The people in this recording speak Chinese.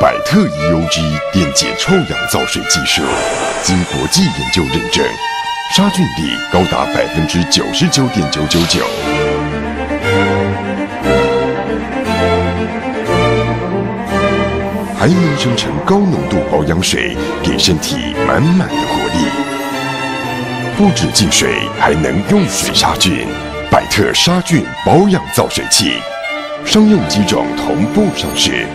百特 eug 电解臭氧造水技术经国际研究认证杀菌率高达百分之九十九点九九九。还能生成高浓度保养水给身体满满的活力。不止净水还能用水杀菌。百特杀菌保养造水器商用机种同步上市。